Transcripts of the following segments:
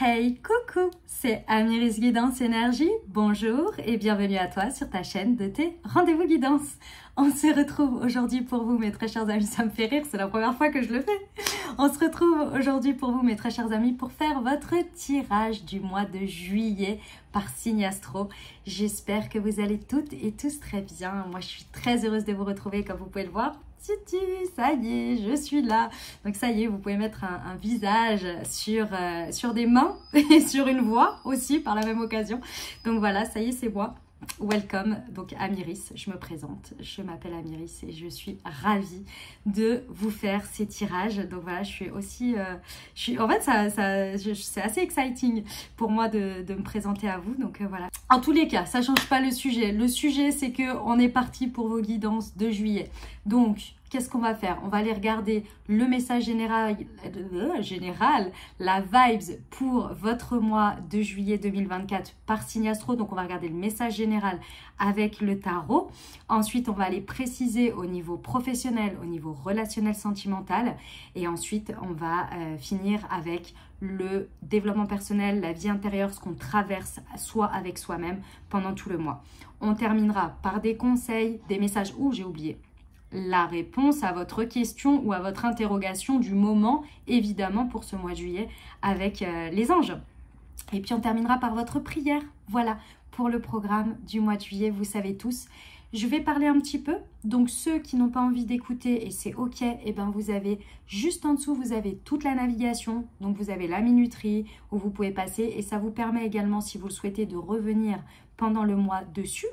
Hey, coucou, c'est Amiris Guidance Énergie. Bonjour et bienvenue à toi sur ta chaîne de tes rendez-vous guidance. On se retrouve aujourd'hui pour vous, mes très chers amis. Ça me fait rire, c'est la première fois que je le fais. On se retrouve aujourd'hui pour vous, mes très chers amis, pour faire votre tirage du mois de juillet par signe astro. J'espère que vous allez toutes et tous très bien. Moi, je suis très heureuse de vous retrouver, comme vous pouvez le voir ça y est, je suis là. Donc ça y est, vous pouvez mettre un, visage sur, euh, sur des mains et sur une voix aussi par la même occasion. Donc voilà, ça y est, c'est moi. Welcome, donc Amiris, je me présente, je m'appelle Amiris et je suis ravie de vous faire ces tirages. Donc voilà, je suis aussi, euh, je suis, en fait, ça, c'est assez exciting pour moi de, de, me présenter à vous. Donc euh, voilà. En tous les cas, ça change pas le sujet. Le sujet, c'est que on est parti pour vos guidances de juillet. Donc qu'est-ce qu'on va faire? On va aller regarder le message général, euh, la vibes pour votre mois de juillet 2024 par signe astro. Donc, on va regarder le message général avec le tarot. Ensuite, on va aller préciser au niveau professionnel, au niveau relationnel, sentimental. Et ensuite, on va euh, finir avec le développement personnel, la vie intérieure, ce qu'on traverse soit avec soi-même pendant tout le mois. On terminera par des conseils, des messages. Ouh, j'ai oublié la réponse à votre question ou à votre interrogation du moment, évidemment, pour ce mois de juillet avec euh, les anges. Et puis on terminera par votre prière. Voilà, pour le programme du mois de juillet, vous savez tous. Je vais parler un petit peu. Donc ceux qui n'ont pas envie d'écouter et c'est ok, et eh ben vous avez juste en dessous, vous avez toute la navigation. Donc vous avez la minuterie où vous pouvez passer et ça vous permet également, si vous le souhaitez, de revenir pendant le mois dessus.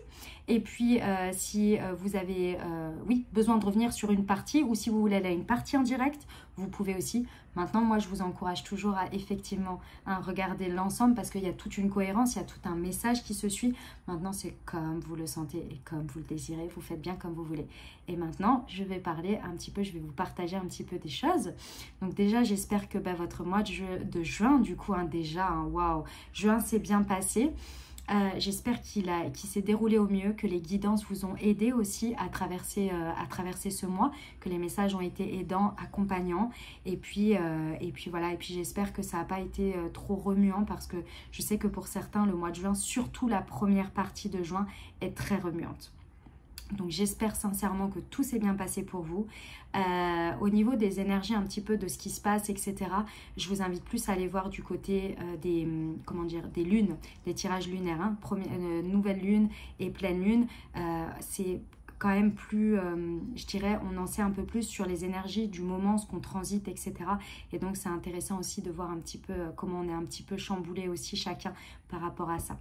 Et puis, euh, si euh, vous avez euh, oui, besoin de revenir sur une partie ou si vous voulez aller à une partie en direct, vous pouvez aussi. Maintenant, moi, je vous encourage toujours à effectivement hein, regarder l'ensemble parce qu'il y a toute une cohérence, il y a tout un message qui se suit. Maintenant, c'est comme vous le sentez et comme vous le désirez. Vous faites bien comme vous voulez. Et maintenant, je vais parler un petit peu, je vais vous partager un petit peu des choses. Donc déjà, j'espère que bah, votre mois de, juin, du coup, hein, déjà, hein, waouh, juin s'est bien passé. Euh, j'espère qu'il s'est déroulé au mieux, que les guidances vous ont aidé aussi à traverser, euh, à traverser ce mois, que les messages ont été aidants, accompagnants. Et puis, euh, et puis voilà, et puis j'espère que ça n'a pas été trop remuant parce que je sais que pour certains, le mois de juin, surtout la première partie de juin, est très remuante. Donc j'espère sincèrement que tout s'est bien passé pour vous. Euh, au niveau des énergies, un petit peu de ce qui se passe, etc. Je vous invite plus à aller voir du côté euh, des, hum, comment dire, des lunes, des tirages lunaires. Hein. Euh, nouvelle lune et pleine lune, c'est quand même plus, je dirais, on en sait un peu plus sur les énergies du moment, ce qu'on transite, etc. Et donc c'est intéressant aussi de voir un petit peu comment on est un petit peu chamboulé aussi chacun par rapport à ça.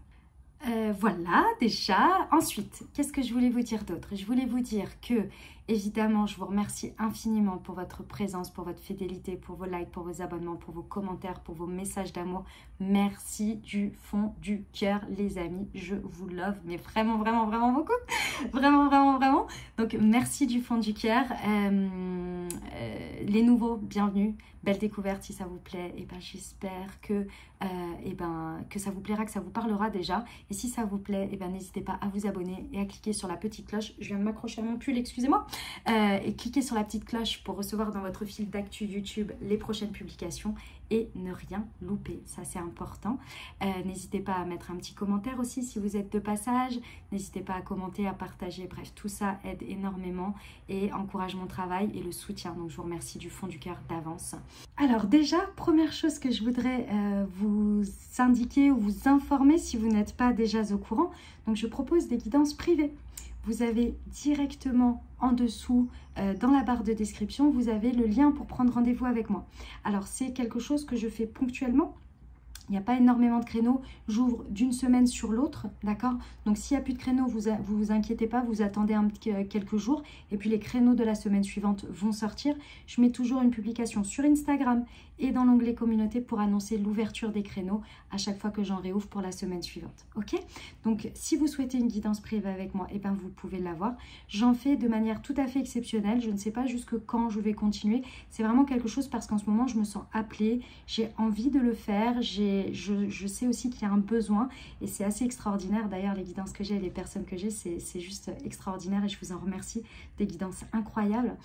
Euh, voilà, déjà. Ensuite, qu'est-ce que je voulais vous dire d'autre? Je voulais vous dire que, évidemment, je vous remercie infiniment pour votre présence, pour votre fidélité, pour vos likes, pour vos abonnements, pour vos commentaires, pour vos messages d'amour. Merci du fond du cœur, les amis. Je vous love, mais vraiment, vraiment, vraiment beaucoup. vraiment, vraiment, vraiment. Donc, merci du fond du cœur. Euh, euh, les nouveaux, bienvenue belle découverte si ça vous plaît. Et ben j'espère que, euh, et ben, que ça vous plaira, que ça vous parlera déjà. Et si ça vous plaît, et ben n'hésitez pas à vous abonner et à cliquer sur la petite cloche. Je viens de m'accrocher à mon pull, excusez-moi. Euh, et cliquez sur la petite cloche pour recevoir dans votre fil d'actu YouTube les prochaines publications et ne rien louper. Ça, c'est important. Euh, n'hésitez pas à mettre un petit commentaire aussi si vous êtes de passage. N'hésitez pas à commenter, à partager. Bref, tout ça aide énormément et encourage mon travail et le soutien. Donc, je vous remercie du fond du cœur d'avance. Alors déjà, première chose que je voudrais euh, vous indiquer ou vous informer si vous n'êtes pas déjà au courant. Donc, je propose des guidances privées vous avez directement en dessous, euh, dans la barre de description, vous avez le lien pour prendre rendez-vous avec moi. Alors, c'est quelque chose que je fais ponctuellement. Il n'y a pas énormément de créneaux. J'ouvre d'une semaine sur l'autre, d'accord? Donc, s'il n'y a plus de créneaux, vous, vous vous inquiétez pas, vous attendez euh, quelques jours. Et puis, les créneaux de la semaine suivante vont sortir. Je mets toujours une publication sur Instagram et dans l'onglet communauté pour annoncer l'ouverture des créneaux à chaque fois que j'en réouvre pour la semaine suivante. Ok? Donc, si vous souhaitez une guidance privée avec moi, et eh ben, vous pouvez l'avoir. J'en fais de manière tout à fait exceptionnelle. Je ne sais pas jusque quand je vais continuer. C'est vraiment quelque chose parce qu'en ce moment, je me sens appelée. J'ai envie de le faire. J'ai je, sais aussi qu'il y a un besoin et c'est assez extraordinaire. D'ailleurs, les guidances que j'ai et les personnes que j'ai, c'est juste extraordinaire et je vous en remercie. Des guidances incroyables.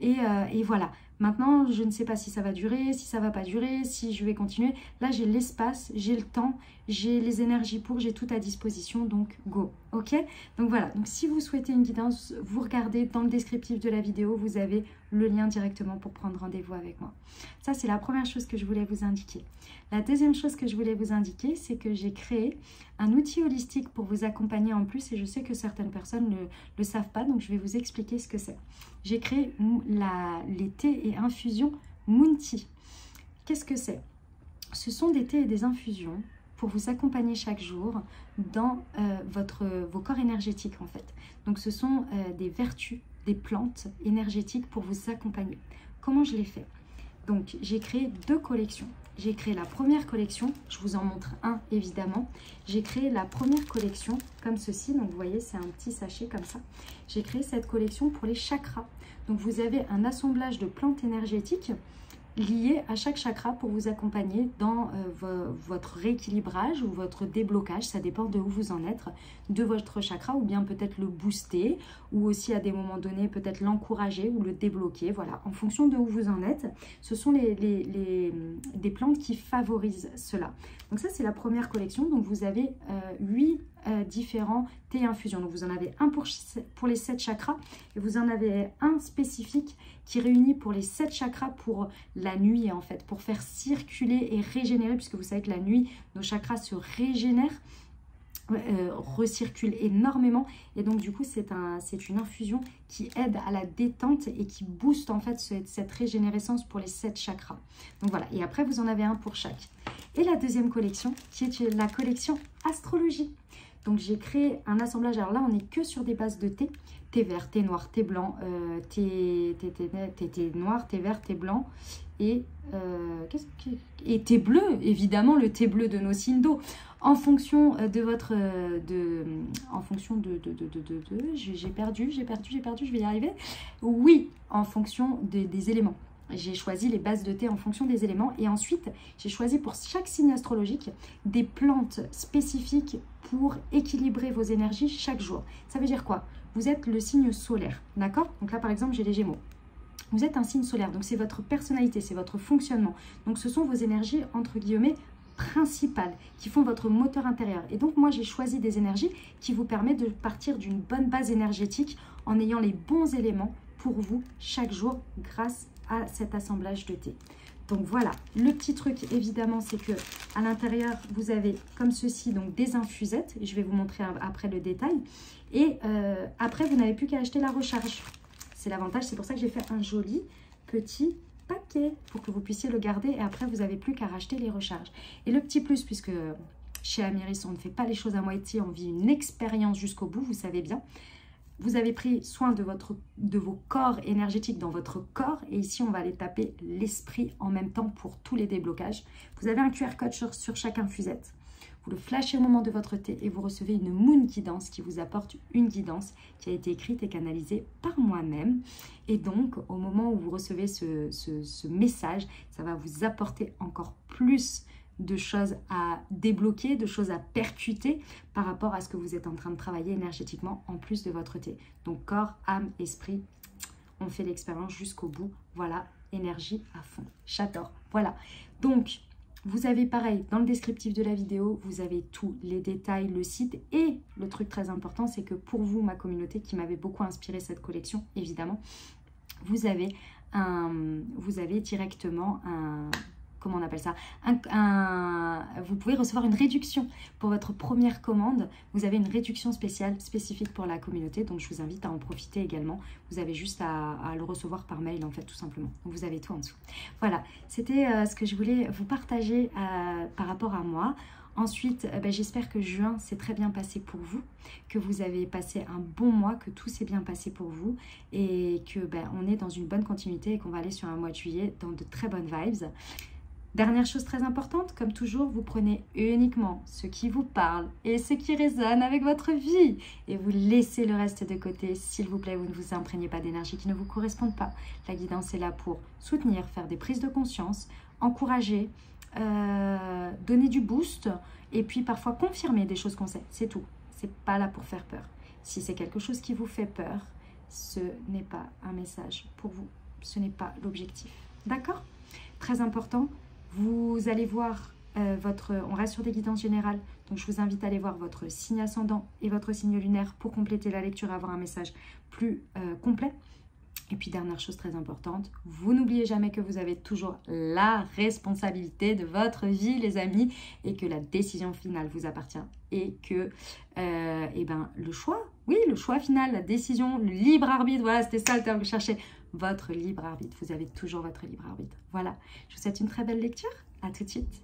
Et, euh, et voilà, Maintenant, je ne sais pas si ça va durer, si ça va pas durer, si je vais continuer. Là, j'ai l'espace, j'ai le temps, j'ai les énergies pour, j'ai tout à disposition, donc go. Donc voilà, donc si vous souhaitez une guidance, vous regardez dans le descriptif de la vidéo, vous avez le lien directement pour prendre rendez-vous avec moi. Ça, c'est la première chose que je voulais vous indiquer. La deuxième chose que je voulais vous indiquer, c'est que j'ai créé un outil holistique pour vous accompagner en plus et je sais que certaines personnes ne le, savent pas, donc je vais vous expliquer ce que c'est. J'ai créé les thés et infusions Mounti. Qu'est-ce que c'est? Ce sont des thés et des infusions pour vous accompagner chaque jour dans euh, votre, vos corps énergétiques en fait. Donc ce sont euh, des vertus, des plantes énergétiques pour vous accompagner. Comment je l'ai fait Donc j'ai créé deux collections. J'ai créé la première collection, je vous en montre un évidemment. J'ai créé la première collection comme ceci, donc vous voyez c'est un petit sachet comme ça. J'ai créé cette collection pour les chakras. Donc vous avez un assemblage de plantes énergétiques lié à chaque chakra pour vous accompagner dans euh, votre rééquilibrage ou votre déblocage, ça dépend de où vous en êtes, de votre chakra ou bien peut-être le booster ou aussi à des moments donnés peut-être l'encourager ou le débloquer, voilà, en fonction de où vous en êtes. Ce sont les, les, des plantes qui favorisent cela. Donc ça c'est la première collection, donc vous avez euh, 8 euh, différents thés infusions. Donc vous en avez un pour, pour les 7 chakras et vous en avez un spécifique qui réunit pour les 7 chakras pour la nuit en fait, pour faire circuler et régénérer, puisque vous savez que la nuit, nos chakras se régénèrent. Euh, recirculent énormément et donc du coup c'est un, une infusion qui aide à la détente et qui booste en fait cette, cette régénérescence pour les 7 chakras donc voilà et après vous en avez un pour chaque et la deuxième collection qui est la collection astrologie donc j'ai créé un assemblage, alors là on n'est que sur des bases de thé, thé vert, thé noir, thé blanc, euh, thé, thé, thé, noir, thé vert, thé blanc et, euh, et thé bleu, évidemment le thé bleu de nos d'eau. En fonction euh, de votre... En fonction de, de, j'ai perdu, j'ai perdu, j'ai perdu, je vais y arriver. Oui, en fonction des éléments j'ai choisi les bases de thé en fonction des éléments et ensuite j'ai choisi pour chaque signe astrologique des plantes spécifiques pour équilibrer vos énergies chaque jour. Ça veut dire quoi? Vous êtes le signe solaire, d'accord? Donc là par exemple j'ai les gémeaux. Vous êtes un signe solaire, donc c'est votre personnalité, c'est votre fonctionnement. Donc ce sont vos énergies entre guillemets principales qui font votre moteur intérieur. Et donc moi j'ai choisi des énergies qui vous permettent de partir d'une bonne base énergétique en ayant les bons éléments pour vous chaque jour grâce à cet assemblage de thé. Donc voilà, le petit truc évidemment c'est que à l'intérieur vous avez comme ceci donc des infusettes, je vais vous montrer après le détail. Et euh, après vous n'avez plus qu'à acheter la recharge. C'est l'avantage, c'est pour ça que j'ai fait un joli petit paquet pour que vous puissiez le garder et après vous n'avez plus qu'à racheter les recharges. Et le petit plus puisque chez Amiris on ne fait pas les choses à moitié, on vit une expérience jusqu'au bout, vous savez bien. Vous avez pris soin de, vos corps énergétiques dans votre corps. Et ici, on va aller taper l'esprit en même temps pour tous les déblocages. Vous avez un QR code sur, sur chaque infusette. Vous le flashez au moment de votre thé et vous recevez une Moon Guidance qui vous apporte une guidance qui a été écrite et canalisée par moi-même. Et donc, au moment où vous recevez ce, ce, ce message, ça va vous apporter encore plus de choses à débloquer, de choses à percuter par rapport à ce que vous êtes en train de travailler énergétiquement en plus de votre thé. Donc corps, âme, esprit, on fait l'expérience jusqu'au bout. Voilà, énergie à fond. J'adore. Voilà. Donc, vous avez pareil, dans le descriptif de la vidéo, vous avez tous les détails, le site. Et le truc très important, c'est que pour vous, ma communauté qui m'avait beaucoup inspiré cette collection, évidemment, vous avez, un, vous avez directement un comment on appelle ça Vous pouvez recevoir une réduction pour votre première commande. Vous avez une réduction spéciale, spécifique pour la communauté. Donc, je vous invite à en profiter également. Vous avez juste à, le recevoir par mail, en fait, tout simplement. vous avez tout en dessous. Voilà, c'était euh, ce que je voulais vous partager euh, par rapport à moi. Ensuite, euh, ben, j'espère que juin s'est très bien passé pour vous, que vous avez passé un bon mois, que tout s'est bien passé pour vous et que ben, on est dans une bonne continuité et qu'on va aller sur un mois de juillet dans de très bonnes vibes. Dernière chose très importante, comme toujours, vous prenez uniquement ce qui vous parle et ce qui résonne avec votre vie et vous laissez le reste de côté. S'il vous plaît, vous ne vous imprégnez pas d'énergie qui ne vous correspond pas. La guidance est là pour soutenir, faire des prises de conscience, encourager, euh, donner du boost et puis parfois confirmer des choses qu'on sait. C'est tout. C'est pas là pour faire peur. Si c'est quelque chose qui vous fait peur, ce n'est pas un message pour vous. ce n'est pas l'objectif. D'accord? Très important, vous allez voir euh, votre... On reste sur des guidances générales, donc je vous invite à aller voir votre signe ascendant et votre signe lunaire pour compléter la lecture et avoir un message plus euh, complet. Et puis dernière chose très importante, vous n'oubliez jamais que vous avez toujours la responsabilité de votre vie les amis et que la décision finale vous appartient et que euh, eh ben, le choix, oui le choix final, la décision, le libre arbitre, voilà c'était ça le terme que je cherchais, votre libre arbitre, vous avez toujours votre libre arbitre. Voilà, je vous souhaite une très belle lecture, à tout de suite.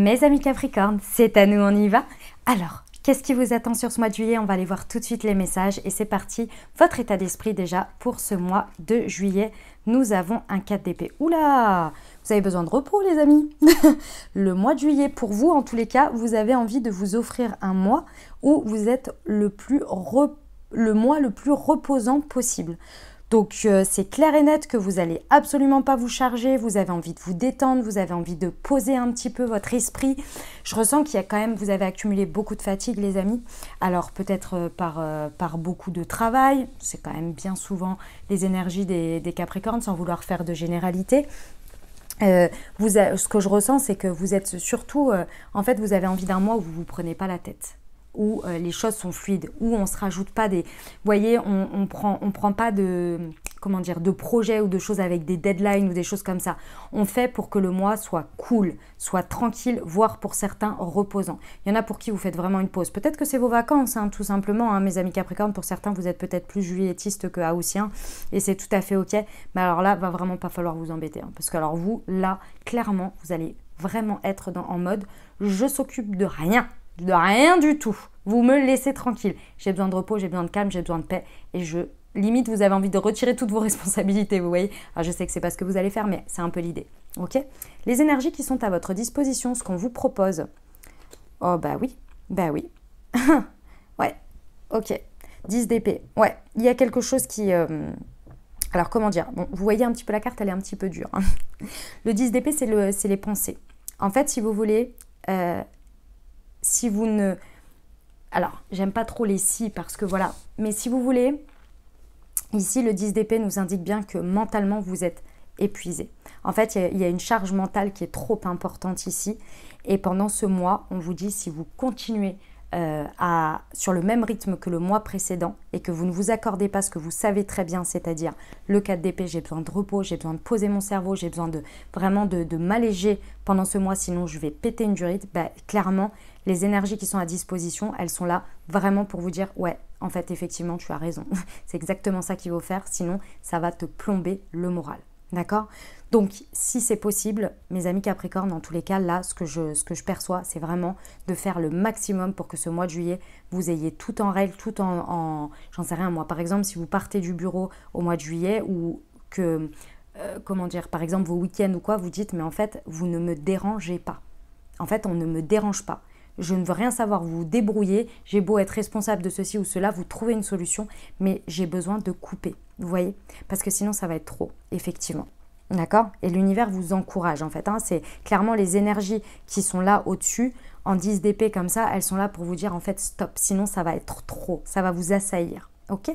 Mes amis Capricorne, c'est à nous, on y va Alors, qu'est-ce qui vous attend sur ce mois de juillet? On va aller voir tout de suite les messages et c'est parti. Votre état d'esprit déjà pour ce mois de juillet. Nous avons un 4 d'épée. Oula Vous avez besoin de repos les amis Le mois de juillet, pour vous en tous les cas, vous avez envie de vous offrir un mois où vous êtes le, plus le mois le plus reposant possible. Donc euh, c'est clair et net que vous n'allez absolument pas vous charger, vous avez envie de vous détendre, vous avez envie de poser un petit peu votre esprit. Je ressens qu'il y a quand même, vous avez accumulé beaucoup de fatigue les amis. Alors peut-être euh, par, euh, par beaucoup de travail, c'est quand même bien souvent les énergies des, Capricornes sans vouloir faire de généralité. ce que je ressens, c'est que vous êtes surtout, en fait, vous avez envie d'un mois où vous ne vous prenez pas la tête où euh, les choses sont fluides, où on ne se rajoute pas des... Vous voyez, on ne prend, pas de, comment dire, de projets ou de choses avec des deadlines ou des choses comme ça. On fait pour que le mois soit cool, soit tranquille, voire pour certains reposant. Il y en a pour qui vous faites vraiment une pause. Peut-être que c'est vos vacances, hein, tout simplement, hein, mes amis Capricorne. Pour certains, vous êtes peut-être plus juilletistes que haussiens et c'est tout à fait ok. Mais alors là, va vraiment pas falloir vous embêter. Hein, parce que alors vous, là, clairement, vous allez vraiment être en mode je s'occupe de rien de rien du tout. Vous me laissez tranquille. J'ai besoin de repos, j'ai besoin de calme, j'ai besoin de paix. Et je, limite, vous avez envie de retirer toutes vos responsabilités, vous voyez. Alors, je sais que c'est pas ce que vous allez faire, mais c'est un peu l'idée. Ok? Les énergies qui sont à votre disposition, ce qu'on vous propose. Oh, bah oui. Bah oui. ouais. Ok. 10 d'épée. Ouais. Il y a quelque chose qui. Euh, alors, comment dire? Bon, vous voyez un petit peu la carte, elle est un petit peu dure. Hein. le 10 d'épée, c'est le... les pensées. En fait, si vous voulez, euh, si vous ne... Alors, j'aime pas trop les si parce que voilà, mais si vous voulez, ici le 10 d'épée nous indique bien que mentalement vous êtes épuisé. En fait, il y, a une charge mentale qui est trop importante ici. Et pendant ce mois, on vous dit si vous continuez euh, sur le même rythme que le mois précédent et que vous ne vous accordez pas ce que vous savez très bien, c'est-à-dire le 4 d'épée, j'ai besoin de repos, j'ai besoin de poser mon cerveau, j'ai besoin de vraiment de, m'alléger pendant ce mois, sinon je vais péter une durite, bah, clairement, les énergies qui sont à disposition, elles sont là vraiment pour vous dire ouais, en fait, effectivement, tu as raison. C'est exactement ça qu'il faut faire, sinon ça va te plomber le moral. D'accord? Donc, si c'est possible, mes amis Capricorne, en tous les cas, là, ce que je, ce que je perçois, c'est vraiment de faire le maximum pour que ce mois de juillet, vous ayez tout en règle, tout en, j'en sais rien, moi, par exemple, si vous partez du bureau au mois de juillet ou que, euh, comment dire, par exemple, vos week-ends ou quoi, vous dites, mais en fait, vous ne me dérangez pas. En fait, on ne me dérange pas. Je ne veux rien savoir, vous vous débrouillez, j'ai beau être responsable de ceci ou cela, vous trouvez une solution, mais j'ai besoin de couper, vous voyez Parce que sinon, ça va être trop, effectivement. D'accord? Et l'univers vous encourage en fait. Hein. C'est clairement les énergies qui sont là au-dessus, en 10 d'épée comme ça, elles sont là pour vous dire en fait stop, sinon ça va être trop, ça va vous assaillir. Ok?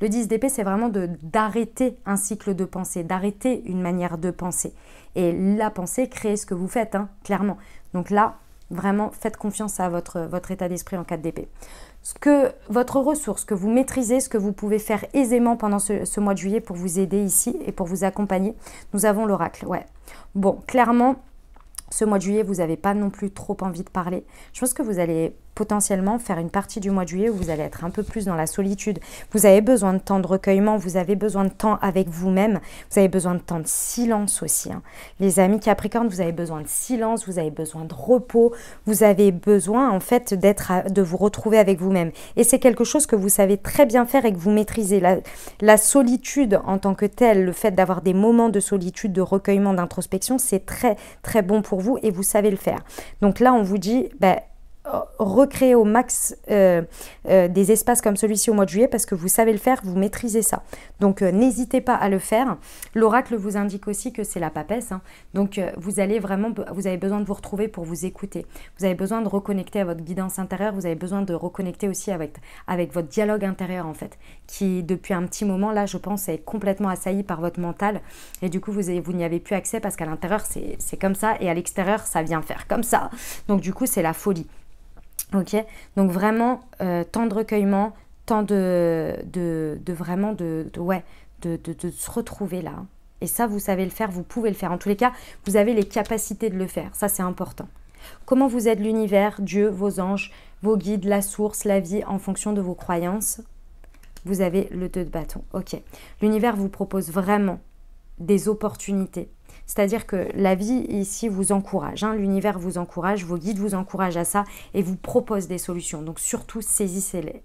Le 10 d'épée, c'est vraiment d'arrêter un cycle de pensée, d'arrêter une manière de penser. Et la pensée crée ce que vous faites, hein, clairement. Donc là, vraiment, faites confiance à votre, état d'esprit en 4 d'épée ce que votre ressource, que vous maîtrisez, ce que vous pouvez faire aisément pendant ce, ce, mois de juillet pour vous aider ici et pour vous accompagner. Nous avons l'oracle, ouais. Bon, clairement, ce mois de juillet, vous n'avez pas non plus trop envie de parler. Je pense que vous allez potentiellement faire une partie du mois de juillet où vous allez être un peu plus dans la solitude. Vous avez besoin de temps de recueillement, vous avez besoin de temps avec vous-même, vous avez besoin de temps de silence aussi. Hein. Les amis Capricorne, vous avez besoin de silence, vous avez besoin de repos, vous avez besoin en fait d'être, de vous retrouver avec vous-même. Et c'est quelque chose que vous savez très bien faire et que vous maîtrisez. La, la solitude en tant que telle, le fait d'avoir des moments de solitude, de recueillement, d'introspection, c'est très très bon pour vous et vous savez le faire. Donc là, on vous dit, ben, recréer au max euh, euh, des espaces comme celui-ci au mois de juillet parce que vous savez le faire, vous maîtrisez ça. Donc euh, n'hésitez pas à le faire. L'oracle vous indique aussi que c'est la papesse. Hein. Donc vous allez vraiment, vous avez besoin de vous retrouver pour vous écouter. Vous avez besoin de reconnecter à votre guidance intérieure. Vous avez besoin de reconnecter aussi avec, avec votre dialogue intérieur en fait, qui depuis un petit moment là, je pense, est complètement assailli par votre mental. Et du coup, vous, vous n'y avez plus accès parce qu'à l'intérieur, c'est comme ça et à l'extérieur, ça vient faire comme ça. Donc du coup, c'est la folie. Ok Donc vraiment, euh, temps de recueillement, temps de, de, vraiment de, ouais, de, de, se retrouver là. Et ça, vous savez le faire, vous pouvez le faire. En tous les cas, vous avez les capacités de le faire. Ça, c'est important. Comment vous êtes l'univers, Dieu, vos anges, vos guides, la source, la vie, en fonction de vos croyances Vous avez le 2 de bâton. Ok. L'univers vous propose vraiment des opportunités c'est-à-dire que la vie ici vous encourage, hein. l'univers vous encourage, vos guides vous encouragent à ça et vous proposent des solutions. Donc surtout saisissez-les.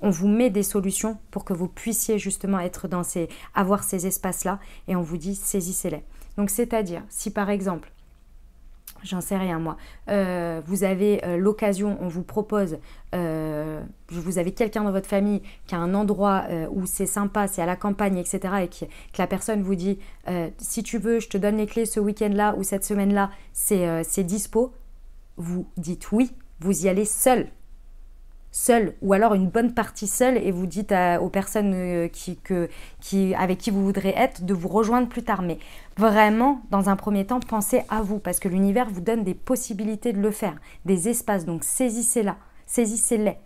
On vous met des solutions pour que vous puissiez justement être dans ces, avoir ces espaces-là et on vous dit saisissez-les. Donc c'est-à-dire si par exemple j'en sais rien moi, euh, vous avez euh, l'occasion, on vous propose, euh, vous avez quelqu'un dans votre famille qui a un endroit où c'est sympa, c'est à la campagne, etc. et que la personne vous dit, si tu veux, je te donne les clés ce week-end-là ou cette semaine-là, c'est dispo, vous dites oui, vous y allez seul seul ou alors une bonne partie seule et vous dites aux personnes euh, qui, que, qui, avec qui vous voudrez être de vous rejoindre plus tard. Mais vraiment, dans un premier temps, pensez à vous parce que l'univers vous donne des possibilités de le faire, des espaces. Donc saisissez-la, saisissez-les.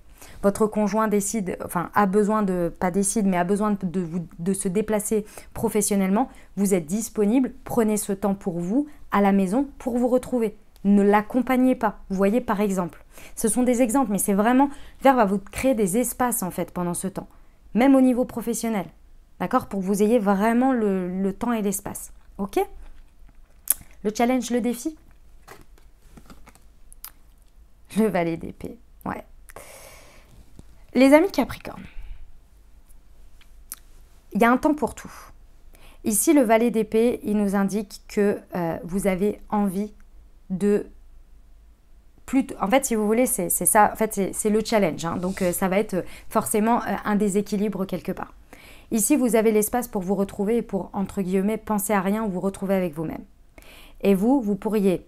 Votre conjoint décide, enfin a besoin de, pas décide, mais a besoin de, de se déplacer professionnellement. Vous êtes disponible, prenez ce temps pour vous à la maison pour vous retrouver ne l'accompagnez pas. Vous voyez par exemple. Ce sont des exemples, mais c'est vraiment, Vert va vous créer des espaces en fait pendant ce temps, même au niveau professionnel. D'accord Pour que vous ayez vraiment le, temps et l'espace. Ok? Le challenge, le défi? Le valet d'épée. Ouais. Les amis Capricorne, il y a un temps pour tout. Ici, le valet d'épée, il nous indique que euh, vous avez envie de en fait si vous voulez c'est ça en fait c'est le challenge hein. donc euh, ça va être forcément euh, un déséquilibre quelque part. Ici vous avez l'espace pour vous retrouver et pour entre guillemets penser à rien ou vous retrouver avec vous-même. Et vous vous pourriez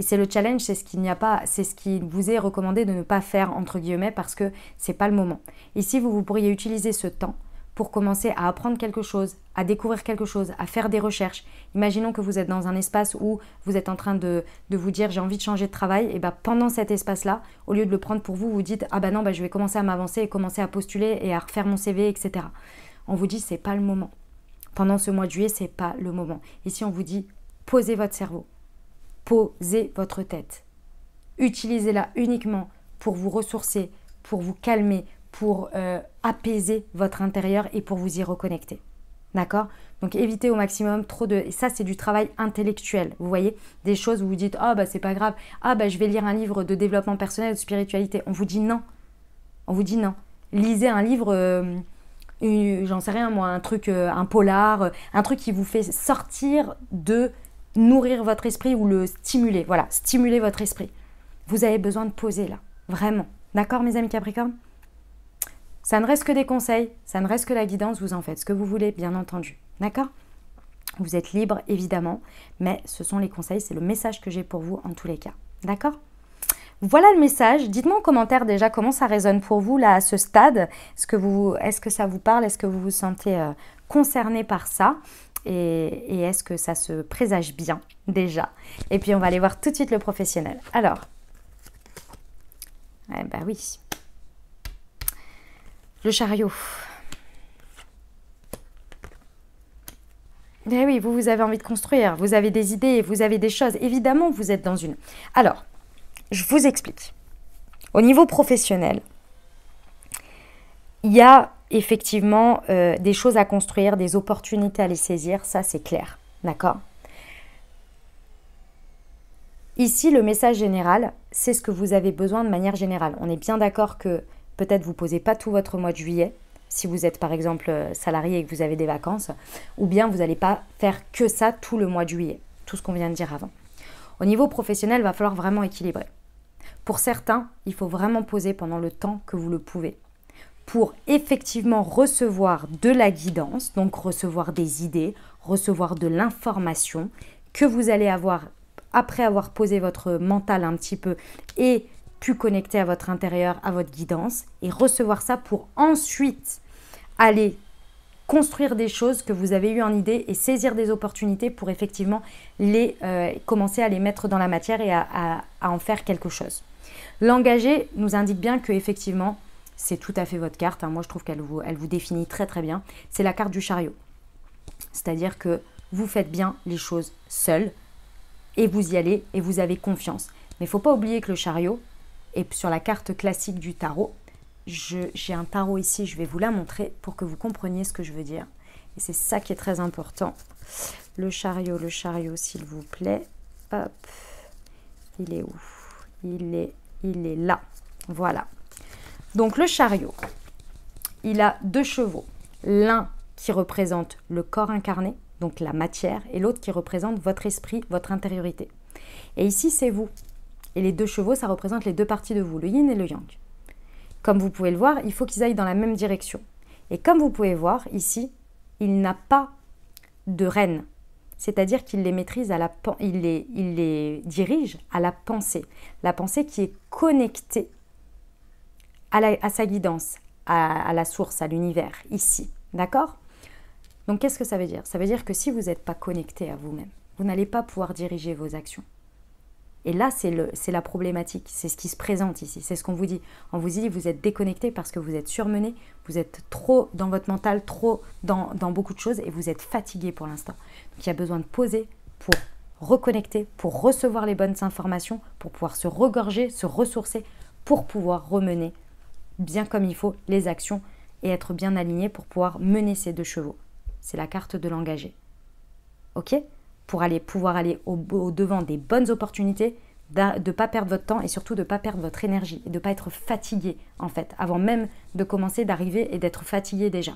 c'est le challenge c'est ce qu'il n'y a pas c'est ce qui vous est recommandé de ne pas faire entre guillemets parce que c'est pas le moment. Ici vous vous pourriez utiliser ce temps pour commencer à apprendre quelque chose, à découvrir quelque chose, à faire des recherches. Imaginons que vous êtes dans un espace où vous êtes en train de, vous dire j'ai envie de changer de travail, et bien pendant cet espace-là, au lieu de le prendre pour vous, vous dites ah ben non, bah, je vais commencer à m'avancer et commencer à postuler et à refaire mon CV, etc. On vous dit c'est pas le moment. Pendant ce mois de juillet, c'est pas le moment. Ici, on vous dit posez votre cerveau, posez votre tête. Utilisez-la uniquement pour vous ressourcer, pour vous calmer, pour euh, apaiser votre intérieur et pour vous y reconnecter. D'accord? Donc évitez au maximum trop de... Et ça, c'est du travail intellectuel. Vous voyez Des choses où vous dites, ah bah c'est pas grave, ah bah je vais lire un livre de développement personnel, de spiritualité. On vous dit non. On vous dit non. Lisez un livre, euh, j'en sais rien moi, un truc, euh, un polar, un truc qui vous fait sortir de nourrir votre esprit ou le stimuler. Voilà, stimuler votre esprit. Vous avez besoin de poser là. Vraiment. D'accord mes amis Capricorne ça ne reste que des conseils, ça ne reste que la guidance, vous en faites ce que vous voulez, bien entendu. D'accord? Vous êtes libre, évidemment, mais ce sont les conseils, c'est le message que j'ai pour vous en tous les cas. D'accord? Voilà le message. Dites-moi en commentaire déjà comment ça résonne pour vous là à ce stade? Est-ce que, ça vous parle? Est-ce que vous vous sentez euh, concerné par ça? Et, et est-ce que ça se présage bien déjà? Et puis on va aller voir tout de suite le professionnel. Alors, eh ben oui, le chariot. Eh oui, vous, vous avez envie de construire, vous avez des idées, vous avez des choses. Évidemment, vous êtes dans une. Alors, je vous explique. Au niveau professionnel, il y a effectivement euh, des choses à construire, des opportunités à les saisir, ça c'est clair. D'accord? Ici, le message général, c'est ce que vous avez besoin de manière générale. On est bien d'accord que Peut-être vous posez pas tout votre mois de juillet, si vous êtes par exemple euh, salarié et que vous avez des vacances, ou bien vous n'allez pas faire que ça tout le mois de juillet, tout ce qu'on vient de dire avant. Au niveau professionnel, il va falloir vraiment équilibrer. Pour certains, il faut vraiment poser pendant le temps que vous le pouvez pour effectivement recevoir de la guidance, donc recevoir des idées, recevoir de l'information que vous allez avoir après avoir posé votre mental un petit peu et pu connecter à votre intérieur, à votre guidance, et recevoir ça pour ensuite aller construire des choses que vous avez eu en idée et saisir des opportunités pour effectivement les euh, commencer à les mettre dans la matière et à, en faire quelque chose. L'engagé nous indique bien que effectivement c'est tout à fait votre carte. Hein. Moi je trouve qu'elle vous, elle vous définit très très bien. C'est la carte du chariot. C'est-à-dire que vous faites bien les choses seul et vous y allez et vous avez confiance. Mais il ne faut pas oublier que le chariot, et sur la carte classique du tarot, j'ai un tarot ici, je vais vous la montrer pour que vous compreniez ce que je veux dire. Et c'est ça qui est très important. Le chariot, le chariot, s'il vous plaît. Hop. Il est où? Il est, il est là. Voilà. Donc le chariot, il a deux chevaux. L'un qui représente le corps incarné, donc la matière, et l'autre qui représente votre esprit, votre intériorité. Et ici, c'est vous. Et les deux chevaux, ça représente les deux parties de vous, le yin et le yang. Comme vous pouvez le voir, il faut qu'ils aillent dans la même direction. Et comme vous pouvez voir ici, il n'a pas de rêne. C'est-à-dire qu'il les maîtrise à la il les, il les dirige à la pensée. La pensée qui est connectée à, sa guidance, à la source, à l'univers, ici. D'accord? Donc qu'est-ce que ça veut dire? Ça veut dire que si vous n'êtes pas connecté à vous-même, vous n'allez pas pouvoir diriger vos actions. Et là, c'est la problématique, c'est ce qui se présente ici, c'est ce qu'on vous dit. On vous dit, vous êtes déconnecté parce que vous êtes surmené, vous êtes trop dans votre mental, trop dans, dans beaucoup de choses et vous êtes fatigué pour l'instant. Donc il y a besoin de poser pour reconnecter, pour recevoir les bonnes informations, pour pouvoir se regorger, se ressourcer, pour pouvoir remener bien comme il faut les actions et être bien aligné pour pouvoir mener ces deux chevaux. C'est la carte de l'engagé. Ok? Pour aller pouvoir aller au, devant des bonnes opportunités, de ne pas perdre votre temps et surtout de ne pas perdre votre énergie et de ne pas être fatigué en fait, avant même de commencer d'arriver et d'être fatigué déjà.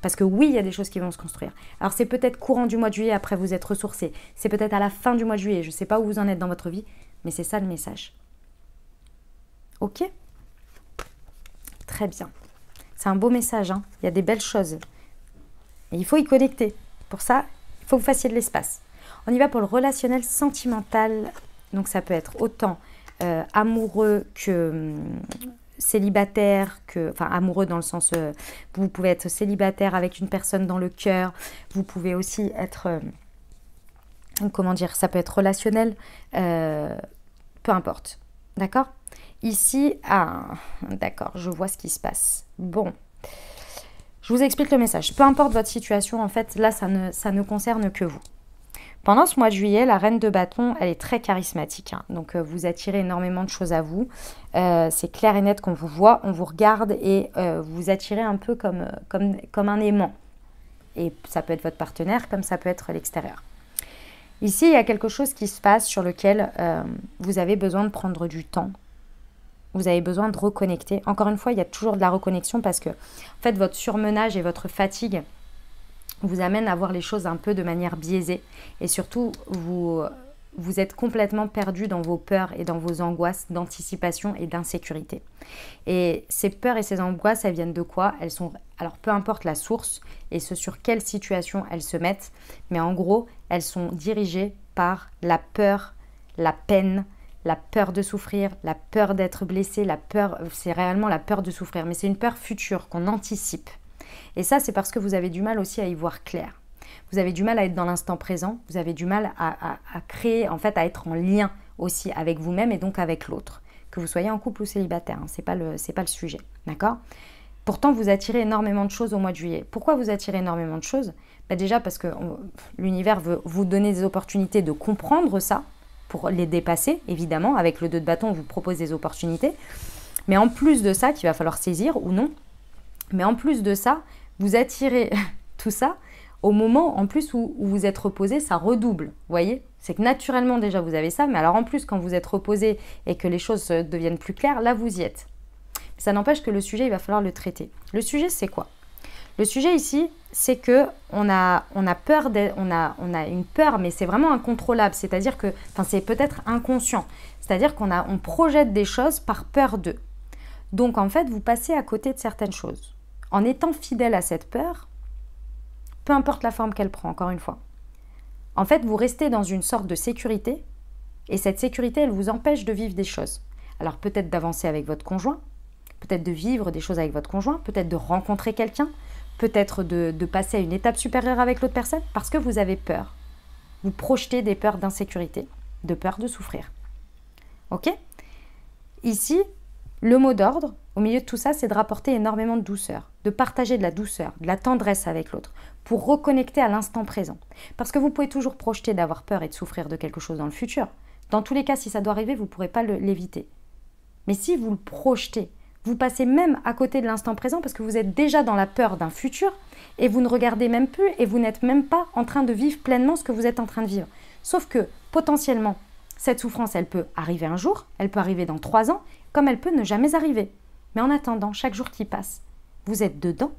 Parce que oui, il y a des choses qui vont se construire. Alors c'est peut-être courant du mois de juillet après vous être ressourcé, c'est peut-être à la fin du mois de juillet, je ne sais pas où vous en êtes dans votre vie, mais c'est ça le message. Ok? Très bien. C'est un beau message, hein. il y a des belles choses. Et il faut y connecter. Pour ça, il faut que vous fassiez de l'espace. On y va pour le relationnel sentimental. Donc ça peut être autant euh, amoureux que hum, célibataire, que, enfin amoureux dans le sens, euh, vous pouvez être célibataire avec une personne dans le cœur, vous pouvez aussi être, euh, comment dire, ça peut être relationnel, peu importe, d'accord? Ici, ah, d'accord, je vois ce qui se passe. Bon, je vous explique le message. Peu importe votre situation, en fait, là, ça ne, ça ne concerne que vous. Pendant ce mois de juillet, la reine de bâton, elle est très charismatique. Hein. Donc, euh, vous attirez énormément de choses à vous. Euh, c'est clair et net qu'on vous voit, on vous regarde et euh, vous attirez un peu comme, comme, comme un aimant. Et ça peut être votre partenaire, comme ça peut être l'extérieur. Ici, il y a quelque chose qui se passe sur lequel vous avez besoin de prendre du temps vous avez besoin de reconnecter. Encore une fois, il y a toujours de la reconnexion parce que en fait, votre surmenage et votre fatigue vous amènent à voir les choses un peu de manière biaisée. Et surtout, vous, vous êtes complètement perdu dans vos peurs et dans vos angoisses d'anticipation et d'insécurité. Et ces peurs et ces angoisses, elles viennent de quoi? Elles sont, alors peu importe la source et ce sur quelle situation elles se mettent, mais en gros, elles sont dirigées par la peur, la peine, la peur de souffrir, la peur d'être blessé, la peur, c'est réellement la peur de souffrir, mais c'est une peur future qu'on anticipe. Et ça, c'est parce que vous avez du mal aussi à y voir clair. Vous avez du mal à être dans l'instant présent, vous avez du mal à, créer, en fait, à être en lien aussi avec vous-même et donc avec l'autre. Que vous soyez en couple ou célibataire, hein, c'est pas le, pas le sujet, d'accord? Pourtant, vous attirez énormément de choses au mois de juillet. Pourquoi vous attirez énormément de choses? Bah, Déjà parce que l'univers veut vous donner des opportunités de comprendre ça, pour les dépasser, évidemment. Avec le 2 de bâton, on vous propose des opportunités. Mais en plus de ça, qu'il va falloir saisir ou non, mais en plus de ça, vous attirez tout ça au moment en plus où, vous êtes reposé, ça redouble. Vous voyez? C'est que naturellement déjà vous avez ça, mais alors en plus quand vous êtes reposé et que les choses deviennent plus claires, là vous y êtes. Ça n'empêche que le sujet, il va falloir le traiter. Le sujet, c'est quoi? Le sujet ici, c'est que on a, on a peur, on a, on a une peur, mais c'est vraiment incontrôlable. C'est-à-dire que, enfin, c'est peut-être inconscient. C'est-à-dire qu'on on projette des choses par peur d'eux. Donc en fait, vous passez à côté de certaines choses. En étant fidèle à cette peur, peu importe la forme qu'elle prend, encore une fois. En fait, vous restez dans une sorte de sécurité, et cette sécurité, elle vous empêche de vivre des choses. Alors peut-être d'avancer avec votre conjoint, peut-être de vivre des choses avec votre conjoint, peut-être de rencontrer quelqu'un, peut-être de, passer à une étape supérieure avec l'autre personne, parce que vous avez peur. Vous projetez des peurs d'insécurité, de peur de souffrir. Ok? Ici, le mot d'ordre, au milieu de tout ça, c'est de rapporter énormément de douceur, de partager de la douceur, de la tendresse avec l'autre, pour reconnecter à l'instant présent. Parce que vous pouvez toujours projeter d'avoir peur et de souffrir de quelque chose dans le futur. Dans tous les cas, si ça doit arriver, vous ne pourrez pas l'éviter. Mais si vous le projetez, vous passez même à côté de l'instant présent parce que vous êtes déjà dans la peur d'un futur et vous ne regardez même plus et vous n'êtes même pas en train de vivre pleinement ce que vous êtes en train de vivre. Sauf que potentiellement, cette souffrance, elle peut arriver un jour, elle peut arriver dans trois ans, comme elle peut ne jamais arriver. Mais en attendant, chaque jour qui passe, vous êtes dedans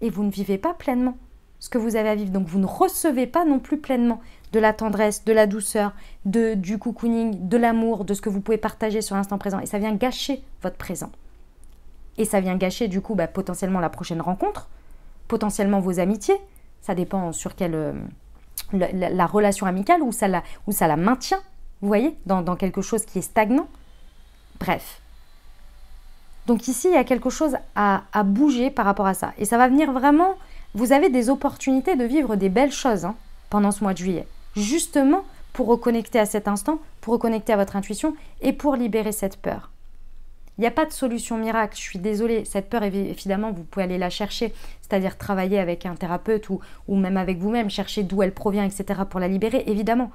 et vous ne vivez pas pleinement ce que vous avez à vivre. Donc vous ne recevez pas non plus pleinement de la tendresse, de la douceur, de, du cocooning, de l'amour, de ce que vous pouvez partager sur l'instant présent. Et ça vient gâcher votre présent. Et ça vient gâcher du coup bah, potentiellement la prochaine rencontre, potentiellement vos amitiés. Ça dépend sur quelle euh, la, relation amicale où ça la, ça la maintient, vous voyez, dans, quelque chose qui est stagnant. Bref. Donc ici, il y a quelque chose à, bouger par rapport à ça. Et ça va venir vraiment... Vous avez des opportunités de vivre des belles choses hein, pendant ce mois de juillet justement pour reconnecter à cet instant, pour reconnecter à votre intuition et pour libérer cette peur. Il n'y a pas de solution miracle, je suis désolée, cette peur, évidemment, vous pouvez aller la chercher, c'est-à-dire travailler avec un thérapeute ou, ou même avec vous-même, chercher d'où elle provient, etc., pour la libérer, évidemment.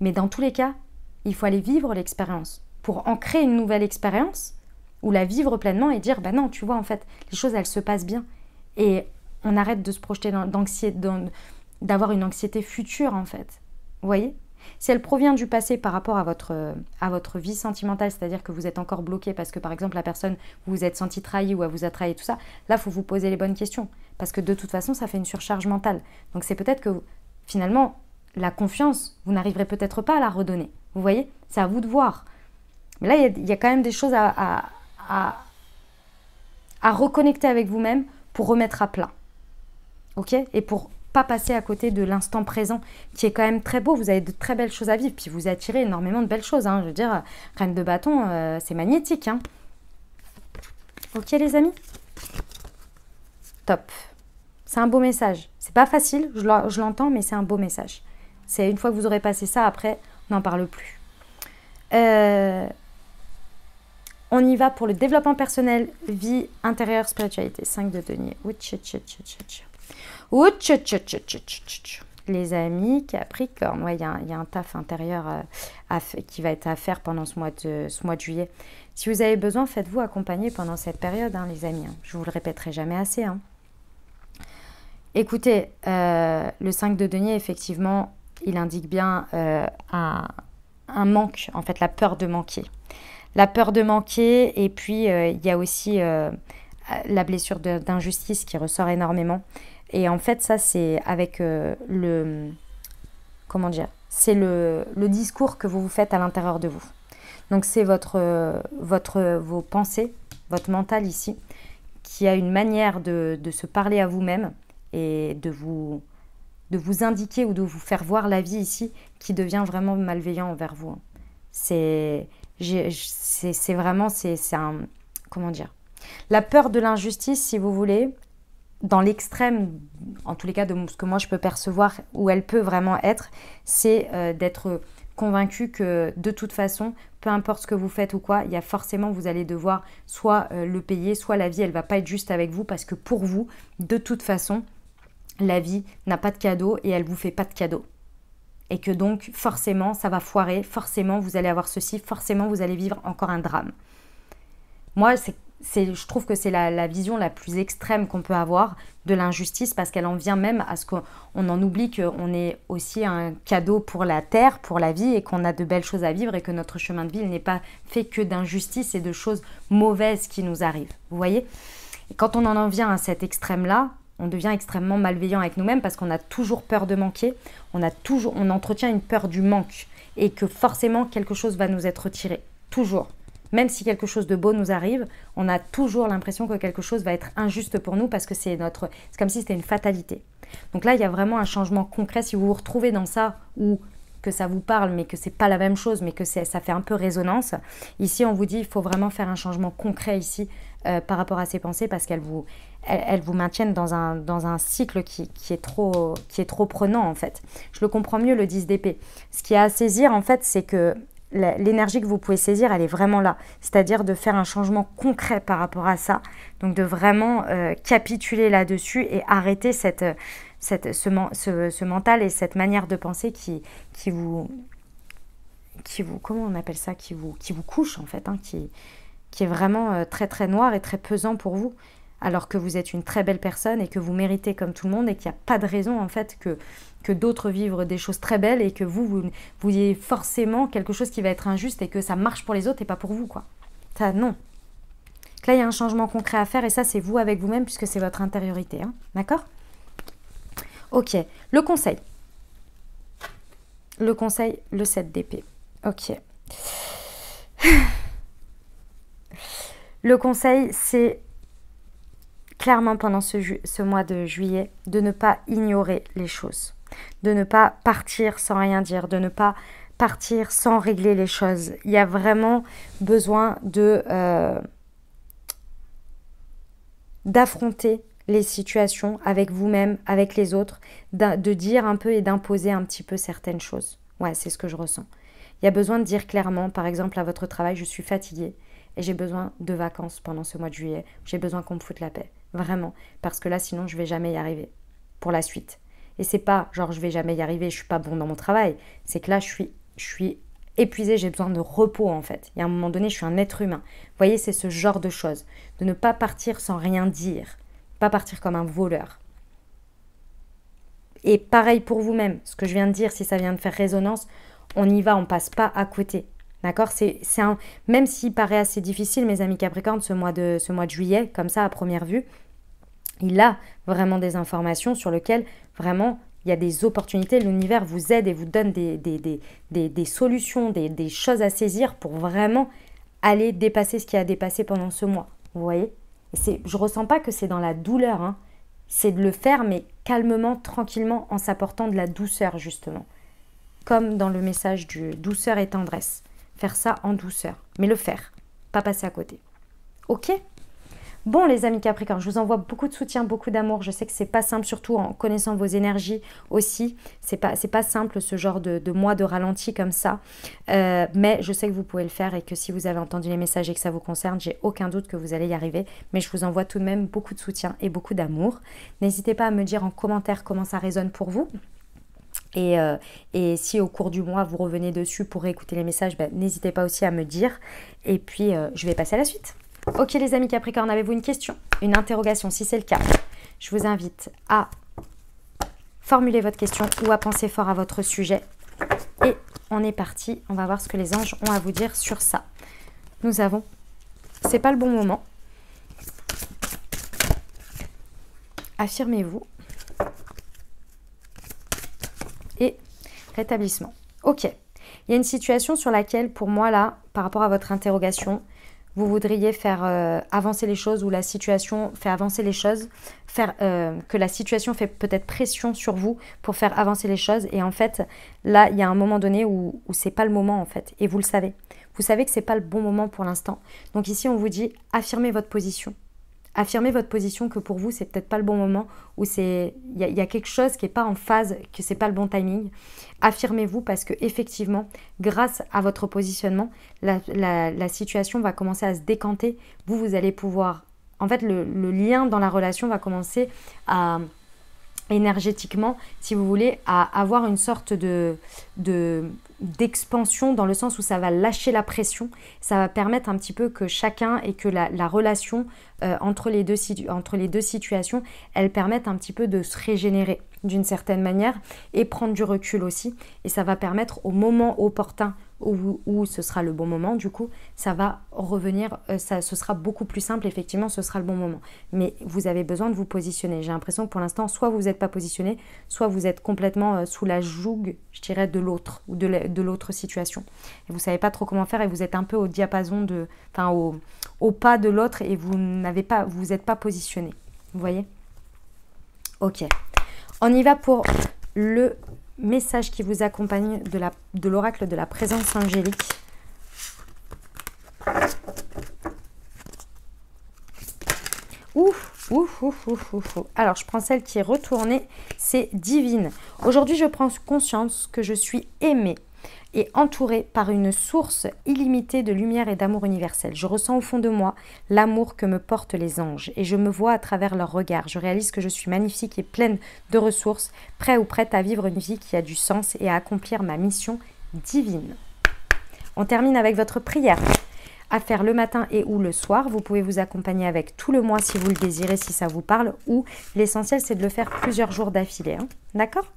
Mais dans tous les cas, il faut aller vivre l'expérience. Pour en créer une nouvelle expérience, ou la vivre pleinement et dire, bah non, tu vois, en fait, les choses, elles se passent bien. Et on arrête de se projeter d'avoir une anxiété future en fait. Vous voyez? Si elle provient du passé par rapport à votre, à votre vie sentimentale, c'est-à-dire que vous êtes encore bloqué parce que par exemple la personne vous vous êtes senti trahi ou elle vous a trahi tout ça, là faut vous poser les bonnes questions parce que de toute façon ça fait une surcharge mentale. Donc c'est peut-être que finalement la confiance, vous n'arriverez peut-être pas à la redonner. Vous voyez? C'est à vous de voir. Mais là il y, a quand même des choses à, à, reconnecter avec vous-même pour remettre à plat. Ok? Et pour passer à côté de l'instant présent qui est quand même très beau. Vous avez de très belles choses à vivre, puis vous attirez énormément de belles choses. Hein. Je veux dire, reine de bâton, euh, c'est magnétique. Hein. Ok les amis? Top. C'est un beau message. C'est pas facile, je l'entends, mais c'est un beau message. C'est une fois que vous aurez passé ça, après, on n'en parle plus. Euh, on y va pour le développement personnel, vie intérieure, spiritualité. 5 de denier. Les amis, Capricorne, ouais, il y, a un taf intérieur euh, qui va être à faire pendant ce mois de, ce mois de juillet. Si vous avez besoin, faites-vous accompagner pendant cette période, hein, les amis. Hein. Je vous le répéterai jamais assez. Hein. Écoutez, euh, le 5 de denier, effectivement, il indique bien euh, un, manque, en fait, la peur de manquer. La peur de manquer, et puis il y a aussi la blessure d'injustice qui ressort énormément. Et en fait, ça, c'est avec euh, le. Comment dire C'est le, le, discours que vous vous faites à l'intérieur de vous. Donc, c'est votre, votre, vos pensées, votre mental ici, qui a une manière de, de se parler à vous-même et de vous, de vous indiquer ou de vous faire voir la vie ici qui devient vraiment malveillant envers vous. C'est vraiment, c'est un. Comment dire La peur de l'injustice, si vous voulez, dans l'extrême, en tous les cas de ce que moi je peux percevoir, où elle peut vraiment être, c'est euh, d'être convaincu que de toute façon, peu importe ce que vous faites ou quoi, il y a forcément, vous allez devoir soit euh, le payer, soit la vie, elle va pas être juste avec vous, parce que pour vous, de toute façon, la vie n'a pas de cadeau et elle vous fait pas de cadeau. Et que donc, forcément, ça va foirer, forcément, vous allez avoir ceci, forcément, vous allez vivre encore un drame. Moi, c'est je trouve que c'est la, vision la plus extrême qu'on peut avoir de l'injustice parce qu'elle en vient même à ce qu'on en oublie qu'on est aussi un cadeau pour la terre, pour la vie et qu'on a de belles choses à vivre et que notre chemin de vie n'est pas fait que d'injustice et de choses mauvaises qui nous arrivent. Vous voyez? Et quand on en vient à cet extrême-là, on devient extrêmement malveillant avec nous-mêmes parce qu'on a toujours peur de manquer, on, a toujours, on entretient une peur du manque et que forcément quelque chose va nous être retiré. Toujours. Même si quelque chose de beau nous arrive, on a toujours l'impression que quelque chose va être injuste pour nous parce que c'est notre, c'est comme si c'était une fatalité. Donc là, il y a vraiment un changement concret. Si vous vous retrouvez dans ça ou que ça vous parle, mais que c'est pas la même chose, mais que ça fait un peu résonance. Ici, on vous dit, il faut vraiment faire un changement concret ici euh, par rapport à ces pensées parce qu'elles vous, elles, vous maintiennent dans un, dans un cycle qui, qui, est trop, qui est trop prenant en fait. Je le comprends mieux le 10 d'épée. Ce qui a à saisir en fait, c'est que l'énergie que vous pouvez saisir, elle est vraiment là. C'est-à-dire de faire un changement concret par rapport à ça. Donc de vraiment euh, capituler là-dessus et arrêter cette, cette, ce, ce, mental et cette manière de penser qui, qui vous... Qui vous, comment on appelle ça qui vous, qui vous couche en fait, hein, qui, qui est vraiment euh, très très noir et très pesant pour vous alors que vous êtes une très belle personne et que vous méritez comme tout le monde et qu'il n'y a pas de raison en fait que, que d'autres vivent des choses très belles et que vous, vous, vous ayez forcément quelque chose qui va être injuste et que ça marche pour les autres et pas pour vous quoi. Ça non. là il y a un changement concret à faire et ça c'est vous avec vous-même puisque c'est votre intériorité. Hein. D'accord? Ok, le conseil. Le conseil, le 7 d'épée. Ok. Le conseil, c'est clairement pendant ce, mois de juillet de ne pas ignorer les choses, de ne pas partir sans rien dire, de ne pas partir sans régler les choses. Il y a vraiment besoin de euh, d'affronter les situations avec vous-même, avec les autres, de dire un peu et d'imposer un petit peu certaines choses. Ouais, c'est ce que je ressens. Il y a besoin de dire clairement, par exemple, à votre travail, je suis fatiguée et j'ai besoin de vacances pendant ce mois de juillet. J'ai besoin qu'on me foute la paix. Vraiment. Parce que là, sinon, je vais jamais y arriver. Pour la suite. Et c'est pas genre je vais jamais y arriver, je suis pas bon dans mon travail. C'est que là, je suis, je suis épuisée, j'ai besoin de repos en fait. Il y a un moment donné, je suis un être humain. Vous voyez, c'est ce genre de choses. De ne pas partir sans rien dire. Pas partir comme un voleur. Et pareil pour vous-même. Ce que je viens de dire, si ça vient de faire résonance, on y va, on passe pas à côté. D'accord? C'est, un, Même s'il paraît assez difficile, mes amis Capricorne, ce mois, de, ce mois de juillet, comme ça, à première vue, il a vraiment des informations sur lesquelles vraiment il y a des opportunités. L'univers vous aide et vous donne des, solutions, des, choses à saisir pour vraiment aller dépasser ce qui a dépassé pendant ce mois. Vous voyez? Je ne ressens pas que c'est dans la douleur. Hein. C'est de le faire, mais calmement, tranquillement, en s'apportant de la douceur, justement. Comme dans le message du douceur et tendresse faire ça en douceur, mais le faire, pas passer à côté. Ok? Bon les amis Capricorne, je vous envoie beaucoup de soutien, beaucoup d'amour. Je sais que c'est pas simple, surtout en connaissant vos énergies aussi. C'est pas pas simple ce genre de, mois de ralenti comme ça, euh, mais je sais que vous pouvez le faire et que si vous avez entendu les messages et que ça vous concerne, j'ai aucun doute que vous allez y arriver. Mais je vous envoie tout de même beaucoup de soutien et beaucoup d'amour. N'hésitez pas à me dire en commentaire comment ça résonne pour vous. Euh, et, si au cours du mois vous revenez dessus pour écouter les messages, ben, n'hésitez pas aussi à me dire. Et puis euh, je vais passer à la suite. Ok les amis Capricorne, avez-vous une question, une interrogation Si c'est le cas, je vous invite à formuler votre question ou à penser fort à votre sujet. Et on est parti, on va voir ce que les anges ont à vous dire sur ça. Nous avons, c'est pas le bon moment. Affirmez-vous et rétablissement. Ok. Il y a une situation sur laquelle, pour moi, là, par rapport à votre interrogation, vous voudriez faire euh, avancer les choses ou la situation fait avancer les choses, faire euh, que la situation fait peut-être pression sur vous pour faire avancer les choses. Et en fait, là, il y a un moment donné où, c'est pas le moment en fait, et vous le savez. Vous savez que c'est pas le bon moment pour l'instant. Donc ici, on vous dit affirmez votre position affirmez votre position que pour vous c'est peut-être pas le bon moment ou il y, a quelque chose qui est pas en phase que c'est pas le bon timing. Affirmez-vous parce que effectivement grâce à votre positionnement la, situation va commencer à se décanter. Vous vous allez pouvoir en fait le, lien dans la relation va commencer à énergétiquement si vous voulez à avoir une sorte de, de d'expansion dans le sens où ça va lâcher la pression, ça va permettre un petit peu que chacun et que la, relation euh, entre, les deux, entre les deux situations, elle permette un petit peu de se régénérer d'une certaine manière et prendre du recul aussi. Et ça va permettre au moment opportun où, ce sera le bon moment, du coup, ça va revenir, euh, ça, ce sera beaucoup plus simple, effectivement, ce sera le bon moment. Mais vous avez besoin de vous positionner. J'ai l'impression que pour l'instant, soit vous n'êtes pas positionné, soit vous êtes complètement euh, sous la joug, je dirais, de l'autre ou de l'autre situation. Et vous savez pas trop comment faire et vous êtes un peu au diapason de, enfin, au, au pas de l'autre et vous n'avez pas, vous n'êtes pas positionné. Vous voyez? Ok. On y va pour le message qui vous accompagne de l'oracle de, la présence angélique. Ouf, ouf, ouf, ouf, ouf. Alors, je prends celle qui est retournée, c'est divine. Aujourd'hui, je prends conscience que je suis aimée et entourée par une source illimitée de lumière et d'amour universel. Je ressens au fond de moi l'amour que me portent les anges et je me vois à travers leurs regards. Je réalise que je suis magnifique et pleine de ressources, prêt ou prête à vivre une vie qui a du sens et à accomplir ma mission divine. On termine avec votre prière à faire le matin et ou le soir. Vous pouvez vous accompagner avec tout le mois si vous le désirez, si ça vous parle, ou l'essentiel c'est de le faire plusieurs jours d'affilée. Hein. D'accord?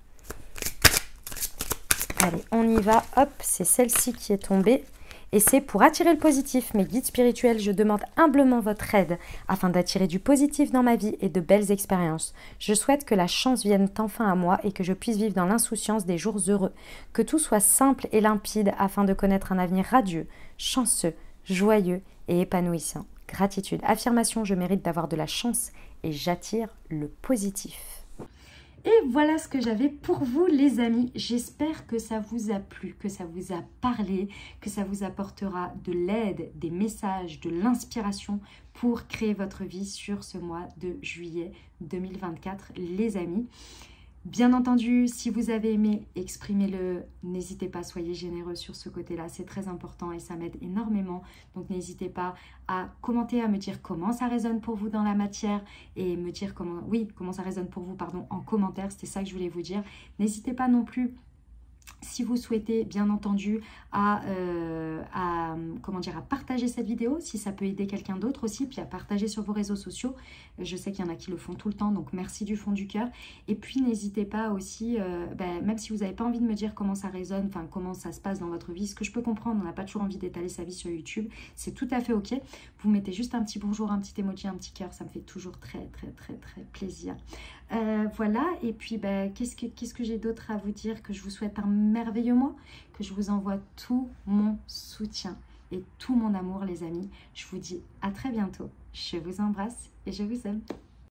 Allez, on y va. Hop, c'est celle-ci qui est tombée. Et c'est pour attirer le positif. Mes guides spirituels, je demande humblement votre aide afin d'attirer du positif dans ma vie et de belles expériences. Je souhaite que la chance vienne enfin à moi et que je puisse vivre dans l'insouciance des jours heureux. Que tout soit simple et limpide afin de connaître un avenir radieux, chanceux, joyeux et épanouissant. Gratitude. Affirmation, je mérite d'avoir de la chance et j'attire le positif. Et voilà ce que j'avais pour vous les amis. J'espère que ça vous a plu, que ça vous a parlé, que ça vous apportera de l'aide, des messages, de l'inspiration pour créer votre vie sur ce mois de juillet 2024 les amis. Bien entendu, si vous avez aimé, exprimez-le. N'hésitez pas, soyez généreux sur ce côté-là. C'est très important et ça m'aide énormément. Donc n'hésitez pas à commenter, à me dire comment ça résonne pour vous dans la matière et me dire comment, oui, comment ça résonne pour vous, pardon, en commentaire. C'était ça que je voulais vous dire. N'hésitez pas non plus si vous souhaitez bien entendu euh, à, comment dire, à partager cette vidéo, si ça peut aider quelqu'un d'autre aussi, puis à partager sur vos réseaux sociaux. Je sais qu'il y en a qui le font tout le temps, donc merci du fond du cœur. Et puis n'hésitez pas aussi, euh, ben, même si vous n'avez pas envie de me dire comment ça résonne, enfin comment ça se passe dans votre vie, ce que je peux comprendre, on n'a pas toujours envie d'étaler sa vie sur YouTube, c'est tout à fait ok. Vous mettez juste un petit bonjour, un petit emoji, un petit cœur, ça me fait toujours très très très très plaisir. Euh, voilà, et puis ben, qu'est-ce que, qu'est-ce que j'ai d'autre à vous dire Que je vous souhaite un merveilleux mois, que je vous envoie tout mon soutien et tout mon amour les amis. Je vous dis à très bientôt. Je vous embrasse et je vous aime.